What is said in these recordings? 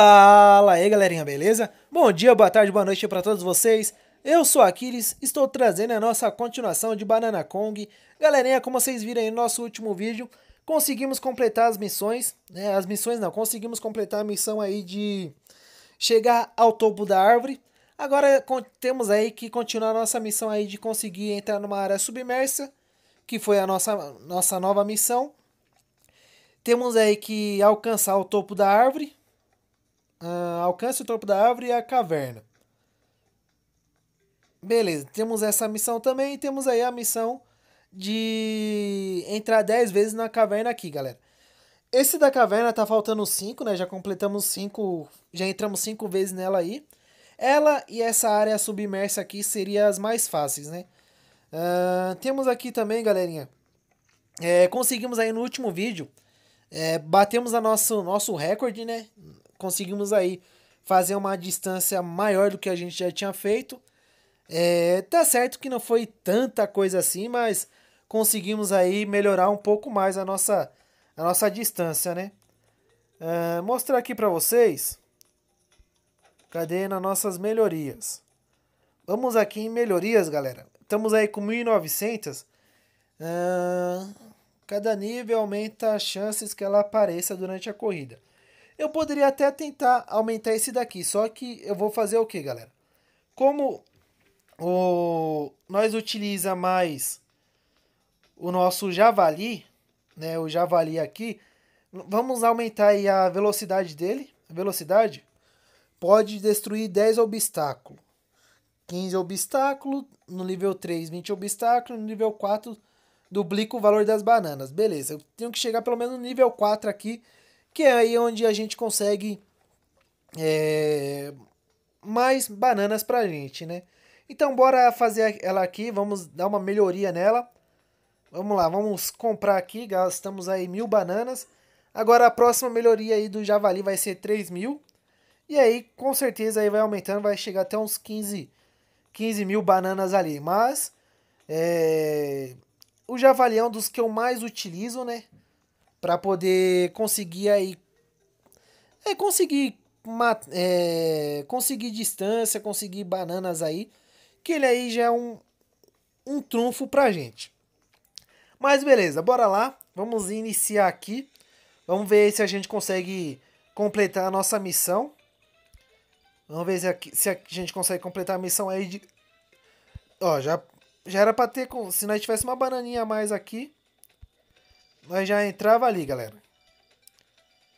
Fala aí galerinha, beleza? Bom dia, boa tarde, boa noite para todos vocês. Eu sou Aquiles, estou trazendo a nossa continuação de Banana Kong. Galerinha, como vocês viram aí no nosso último vídeo, conseguimos completar as missões, né? As missões não, conseguimos completar a missão aí de chegar ao topo da árvore. Agora temos aí que continuar nossa missão aí de conseguir entrar numa área submersa, que foi a nossa, nossa nova missão. Temos aí que alcançar o topo da árvore, Uh, alcance o topo da árvore e a caverna. Beleza, temos essa missão também e temos aí a missão de entrar 10 vezes na caverna aqui, galera. Esse da caverna tá faltando 5, né? Já completamos 5, já entramos 5 vezes nela aí. Ela e essa área submersa aqui seriam as mais fáceis, né? Uh, temos aqui também, galerinha. É, conseguimos aí no último vídeo. É, batemos a nosso, nosso recorde, né? Conseguimos aí fazer uma distância maior do que a gente já tinha feito. É, tá certo que não foi tanta coisa assim, mas conseguimos aí melhorar um pouco mais a nossa, a nossa distância, né? É, mostrar aqui para vocês. Cadê nas nossas melhorias? Vamos aqui em melhorias, galera. Estamos aí com 1900. É, cada nível aumenta as chances que ela apareça durante a corrida. Eu poderia até tentar aumentar esse daqui, só que eu vou fazer o que, galera? Como o, nós utiliza mais o nosso javali, né, o javali aqui, vamos aumentar aí a velocidade dele, a velocidade, pode destruir 10 obstáculos. 15 obstáculos, no nível 3, 20 obstáculos, no nível 4, duplica o valor das bananas. Beleza, eu tenho que chegar pelo menos no nível 4 aqui que é aí onde a gente consegue é, mais bananas pra gente, né? Então bora fazer ela aqui, vamos dar uma melhoria nela. Vamos lá, vamos comprar aqui, gastamos aí mil bananas. Agora a próxima melhoria aí do javali vai ser 3 mil. E aí com certeza aí vai aumentando, vai chegar até uns 15, 15 mil bananas ali. Mas é, o javali é um dos que eu mais utilizo, né? Para poder conseguir aí é conseguir uma, é, conseguir distância, conseguir bananas aí, que ele aí já é um, um trunfo pra gente. Mas beleza, bora lá, vamos iniciar aqui, vamos ver se a gente consegue completar a nossa missão. Vamos ver se a, se a gente consegue completar a missão aí de... Ó, já, já era pra ter... Se nós tivesse uma bananinha a mais aqui, nós já entrava ali, galera.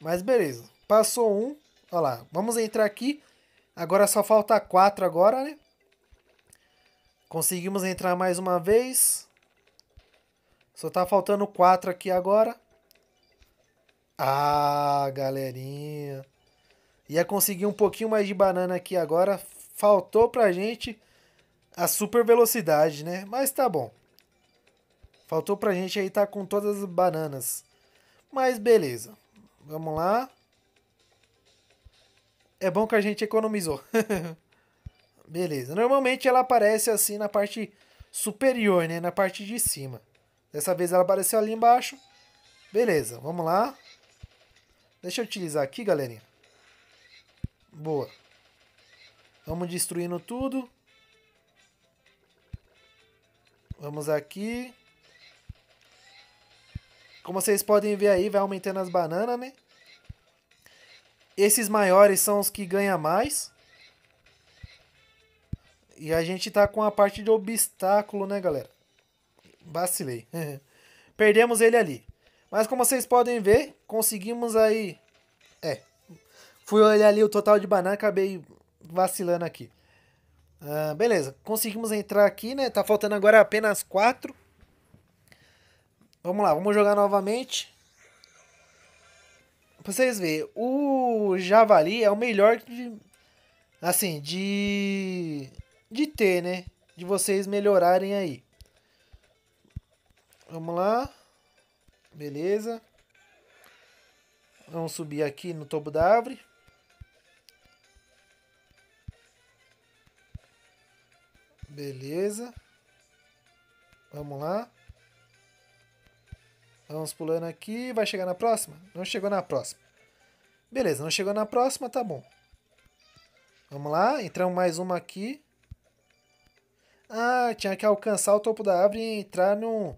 Mas beleza. Passou um. Olha lá. Vamos entrar aqui. Agora só falta quatro agora, né? Conseguimos entrar mais uma vez. Só tá faltando quatro aqui agora. Ah, galerinha. Ia conseguir um pouquinho mais de banana aqui agora. Faltou pra gente a super velocidade, né? Mas tá bom. Faltou pra gente aí tá com todas as bananas. Mas beleza. Vamos lá. É bom que a gente economizou. beleza. Normalmente ela aparece assim na parte superior, né? Na parte de cima. Dessa vez ela apareceu ali embaixo. Beleza, vamos lá. Deixa eu utilizar aqui, galerinha. Boa. Vamos destruindo tudo. Vamos aqui. Como vocês podem ver aí, vai aumentando as bananas, né? Esses maiores são os que ganham mais. E a gente tá com a parte de obstáculo, né, galera? Vacilei. Perdemos ele ali. Mas como vocês podem ver, conseguimos aí... É. Fui olhar ali o total de banana, acabei vacilando aqui. Ah, beleza. Conseguimos entrar aqui, né? Tá faltando agora apenas quatro. Vamos lá, vamos jogar novamente. Pra vocês verem, o Javali é o melhor de. Assim, de. De ter, né? De vocês melhorarem aí. Vamos lá. Beleza. Vamos subir aqui no topo da árvore. Beleza. Vamos lá. Vamos pulando aqui. Vai chegar na próxima? Não chegou na próxima. Beleza, não chegou na próxima, tá bom. Vamos lá, entramos mais uma aqui. Ah, tinha que alcançar o topo da árvore e entrar no...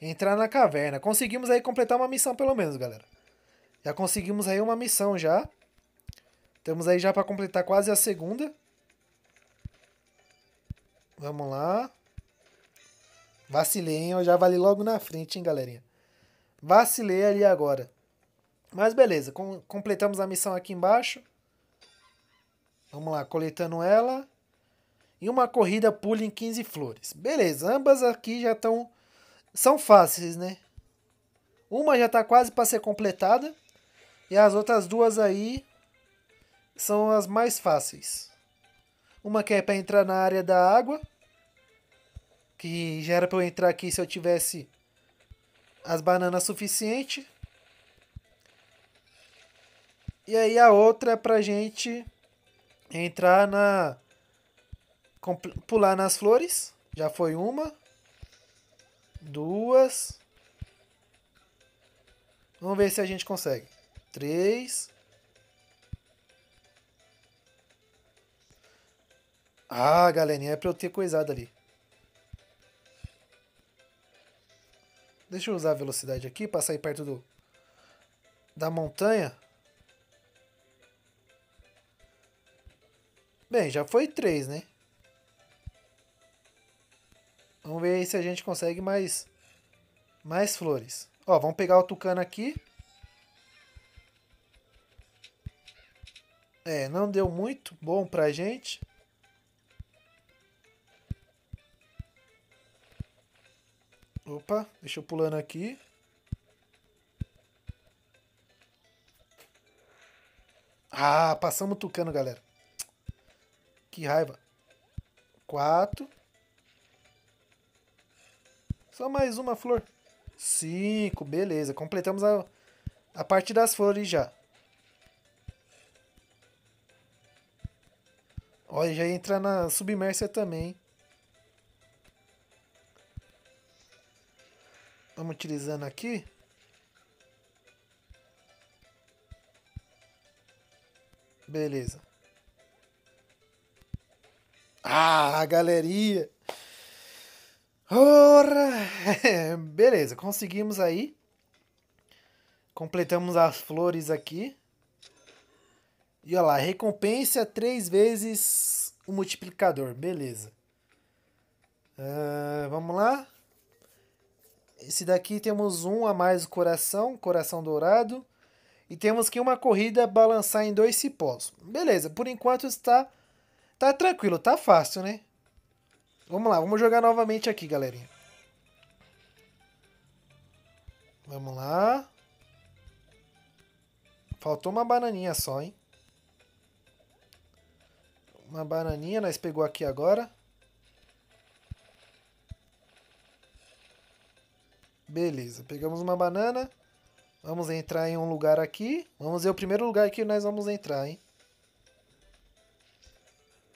Entrar na caverna. Conseguimos aí completar uma missão pelo menos, galera. Já conseguimos aí uma missão já. Temos aí já para completar quase a segunda. Vamos lá. Vacilei, hein? Eu já vali logo na frente, hein, galerinha. Vacilei ali agora. Mas beleza, com, completamos a missão aqui embaixo. Vamos lá, coletando ela. E uma corrida pule em 15 flores. Beleza, ambas aqui já estão... São fáceis, né? Uma já está quase para ser completada. E as outras duas aí são as mais fáceis. Uma que é para entrar na área da água. Que já era para eu entrar aqui se eu tivesse as bananas suficiente. E aí a outra é pra gente entrar na. pular nas flores. Já foi uma. Duas. Vamos ver se a gente consegue. Três. Ah, galerinha, é pra eu ter coisado ali. Deixa eu usar a velocidade aqui para sair perto do da montanha. Bem, já foi três, né? Vamos ver se a gente consegue mais mais flores. Ó, vamos pegar o tucano aqui. É, não deu muito bom pra gente. Opa, deixa eu pulando aqui. Ah, passamos tucano, galera. Que raiva. Quatro. Só mais uma flor. Cinco, beleza. Completamos a, a parte das flores já. Olha, já entra na submersa também. Vamos utilizando aqui. Beleza. Ah, galeria. Ora! Beleza, conseguimos aí. Completamos as flores aqui. E olha lá, recompensa três vezes o multiplicador. Beleza. Uh, vamos lá. Esse daqui temos um a mais coração, coração dourado. E temos que uma corrida balançar em dois cipós. Beleza, por enquanto está tá tranquilo, tá fácil, né? Vamos lá, vamos jogar novamente aqui, galerinha. Vamos lá. Faltou uma bananinha só, hein? Uma bananinha, nós pegou aqui agora. Beleza, pegamos uma banana. Vamos entrar em um lugar aqui. Vamos ver o primeiro lugar que nós vamos entrar, hein?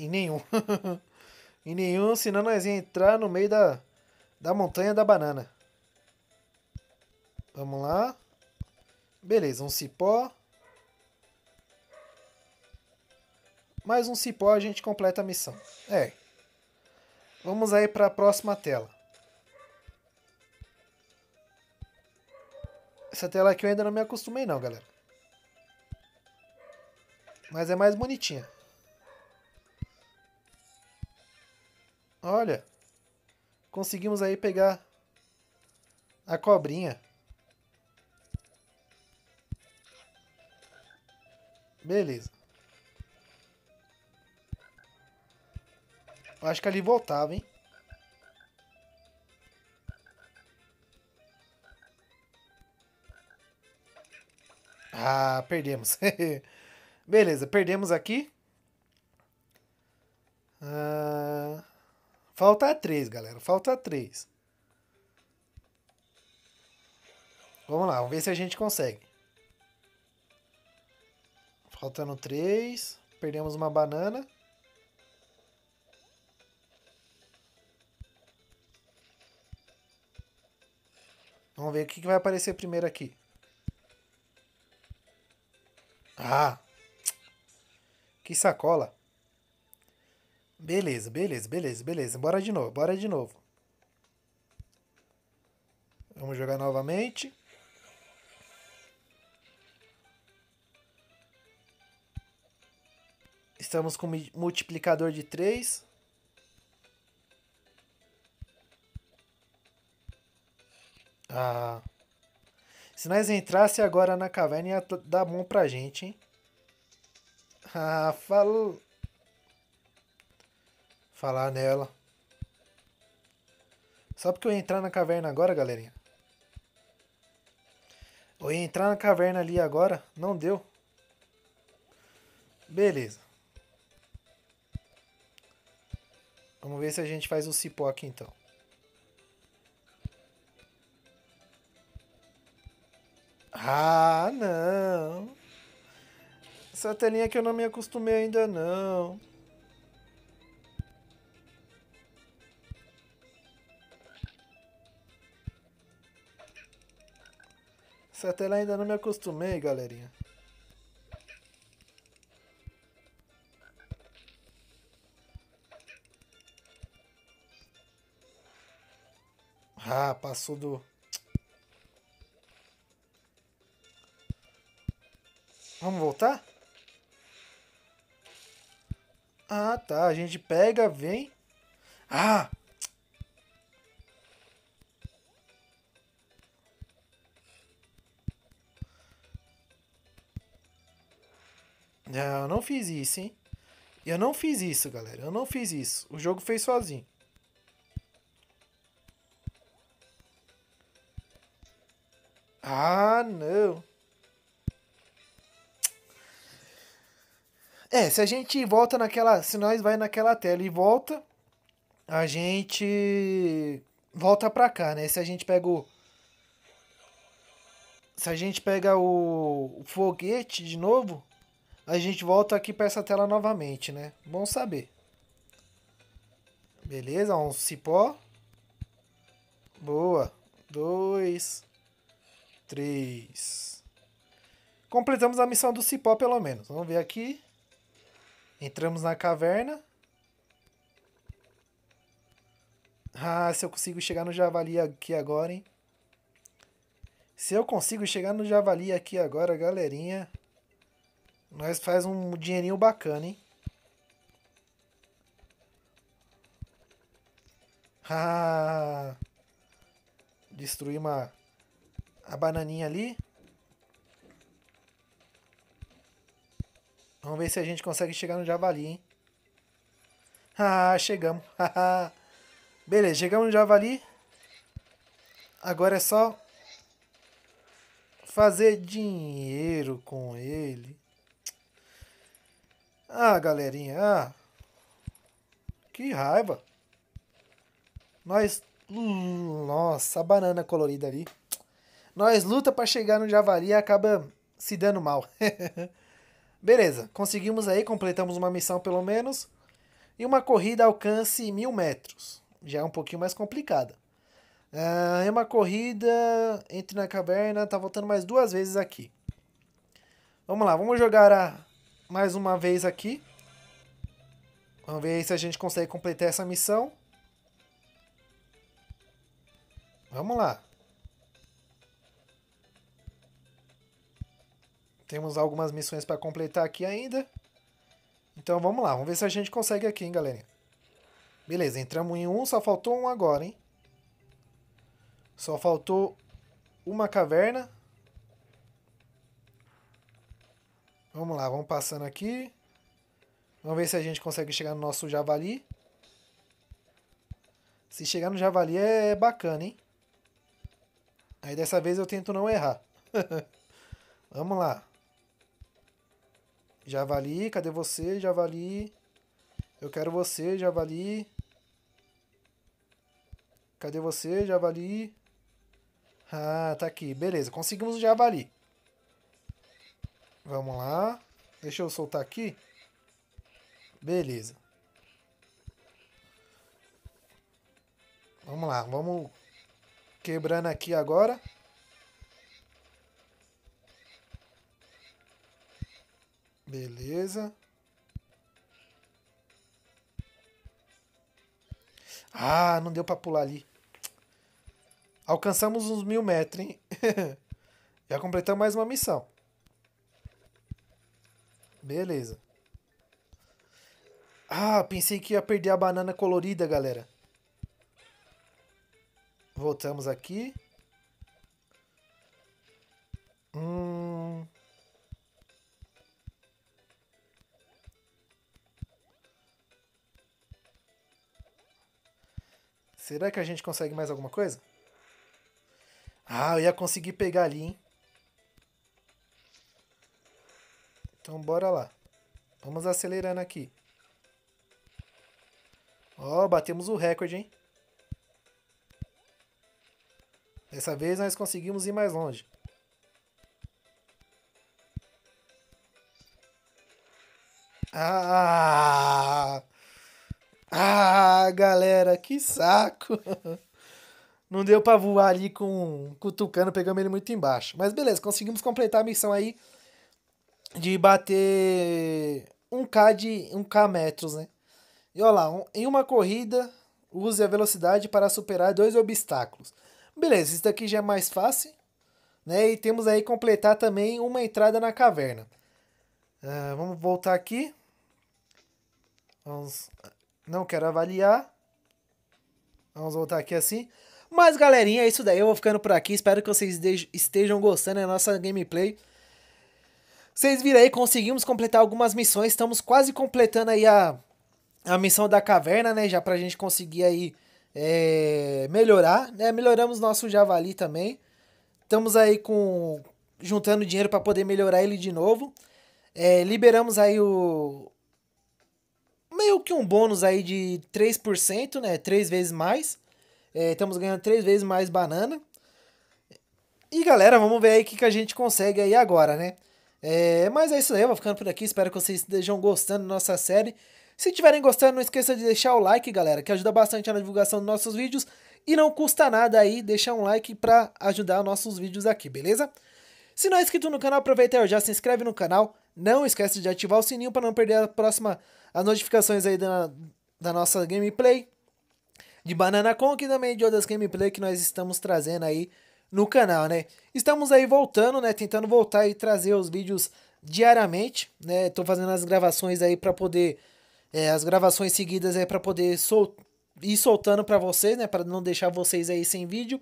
Em nenhum. em nenhum, senão nós ia entrar no meio da, da montanha da banana. Vamos lá. Beleza, um cipó. Mais um cipó a gente completa a missão. É. Vamos aí para a próxima tela. Essa tela aqui eu ainda não me acostumei não, galera. Mas é mais bonitinha. Olha. Conseguimos aí pegar a cobrinha. Beleza. Acho que ali voltava, hein? Ah, perdemos. Beleza, perdemos aqui. Ah, falta três, galera. Falta três. Vamos lá, vamos ver se a gente consegue. Faltando três. Perdemos uma banana. Vamos ver o que vai aparecer primeiro aqui. Ah! Que sacola. Beleza, beleza, beleza, beleza. Bora de novo, bora de novo. Vamos jogar novamente. Estamos com multiplicador de 3. Ah. Se nós entrasse agora na caverna ia dar bom pra gente, hein? Ah, falou. Falar nela. Só porque eu ia entrar na caverna agora, galerinha. Eu ia entrar na caverna ali agora, não deu. Beleza. Vamos ver se a gente faz o cipó aqui então. Ah, não. Essa telinha que eu não me acostumei ainda não. Essa tela ainda não me acostumei, galerinha. Ah, passou do... Vamos voltar? Ah, tá. A gente pega, vem. Ah! Não, eu não fiz isso, hein? Eu não fiz isso, galera. Eu não fiz isso. O jogo fez sozinho. Ah, não. É, se a gente volta naquela. Se nós vai naquela tela e volta, a gente volta pra cá, né? Se a gente pega o. Se a gente pega o, o foguete de novo, a gente volta aqui pra essa tela novamente, né? Bom saber. Beleza, um cipó. Boa. Dois. Três. Completamos a missão do cipó, pelo menos. Vamos ver aqui. Entramos na caverna. Ah, se eu consigo chegar no javali aqui agora, hein? Se eu consigo chegar no javali aqui agora, galerinha, nós faz um dinheirinho bacana, hein? Ah, destruir uma a bananinha ali. Vamos ver se a gente consegue chegar no javali, hein? Ah, chegamos. Beleza, chegamos no javali. Agora é só fazer dinheiro com ele. Ah, galerinha, ah. Que raiva. Nós... Nossa, a banana colorida ali. Nós luta para chegar no javali e acaba se dando mal. Beleza, conseguimos aí, completamos uma missão pelo menos. E uma corrida alcance mil metros. Já é um pouquinho mais complicada. Uh, é uma corrida, entre na caverna, tá voltando mais duas vezes aqui. Vamos lá, vamos jogar a, mais uma vez aqui. Vamos ver se a gente consegue completar essa missão. Vamos lá. Temos algumas missões para completar aqui ainda. Então vamos lá, vamos ver se a gente consegue aqui, hein, galerinha. Beleza, entramos em um, só faltou um agora, hein. Só faltou uma caverna. Vamos lá, vamos passando aqui. Vamos ver se a gente consegue chegar no nosso javali. Se chegar no javali é bacana, hein? Aí dessa vez eu tento não errar. Vamos lá. Javali, cadê você, Javali? Eu quero você, Javali. Cadê você, Javali? Ah, tá aqui. Beleza, conseguimos o Javali. Vamos lá. Deixa eu soltar aqui. Beleza. Vamos lá, vamos quebrando aqui agora. Beleza. Ah, não deu pra pular ali. Alcançamos uns mil metros, hein? Já completamos mais uma missão. Beleza. Ah, pensei que ia perder a banana colorida, galera. Voltamos aqui. Será que a gente consegue mais alguma coisa? Ah, eu ia conseguir pegar ali, hein? Então bora lá. Vamos acelerando aqui. Ó, oh, batemos o recorde, hein? Dessa vez nós conseguimos ir mais longe. Ah! Ah, galera, que saco! Não deu pra voar ali com, o Tucano, pegamos ele muito embaixo. Mas beleza, conseguimos completar a missão aí de bater 1K de 1K metros, né? E olha lá, em uma corrida, use a velocidade para superar dois obstáculos. Beleza, isso daqui já é mais fácil, né? E temos aí completar também uma entrada na caverna. Uh, vamos voltar aqui. Vamos... Não quero avaliar. Vamos voltar aqui assim. Mas galerinha, é isso daí. Eu vou ficando por aqui. Espero que vocês estejam gostando da nossa gameplay. Vocês viram aí, conseguimos completar algumas missões. Estamos quase completando aí a, a missão da caverna, né? Já pra gente conseguir aí é, melhorar, né? Melhoramos nosso javali também. Estamos aí com juntando dinheiro para poder melhorar ele de novo. É, liberamos aí o que um bônus aí de 3%, né? Três vezes mais. É, estamos ganhando três vezes mais banana. E galera, vamos ver aí o que, que a gente consegue aí agora, né? É, mas é isso aí, eu vou ficando por aqui. Espero que vocês estejam gostando da nossa série. Se estiverem gostando, não esqueça de deixar o like, galera, que ajuda bastante na divulgação dos nossos vídeos. E não custa nada aí deixar um like para ajudar nossos vídeos aqui, beleza? Se não é inscrito no canal, aproveita aí, já se inscreve no canal. Não esquece de ativar o sininho para não perder a próxima, as notificações aí da, da nossa gameplay de Banana Conk e também de outras gameplay que nós estamos trazendo aí no canal, né? Estamos aí voltando, né? Tentando voltar e trazer os vídeos diariamente, né? Tô fazendo as gravações aí para poder é, as gravações seguidas aí para poder sol ir soltando para vocês, né? Para não deixar vocês aí sem vídeo.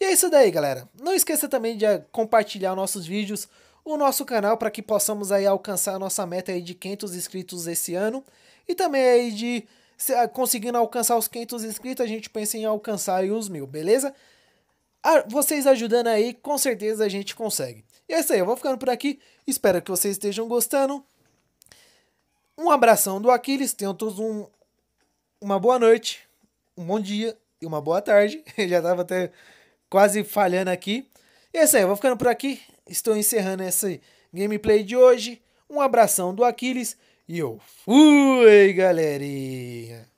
E é isso daí, galera. Não esqueça também de compartilhar nossos vídeos, o nosso canal para que possamos aí alcançar a nossa meta aí de 500 inscritos esse ano e também aí de ah, conseguindo alcançar os 500 inscritos, a gente pensa em alcançar os mil, beleza? Vocês ajudando aí, com certeza a gente consegue. E é isso aí, eu vou ficando por aqui. Espero que vocês estejam gostando. Um abração do Aquiles. Tenham todos um, uma boa noite, um bom dia e uma boa tarde. Já tava até quase falhando aqui. E é isso aí, eu vou ficando por aqui. Estou encerrando essa gameplay de hoje. Um abração do Aquiles. E eu fui, galerinha!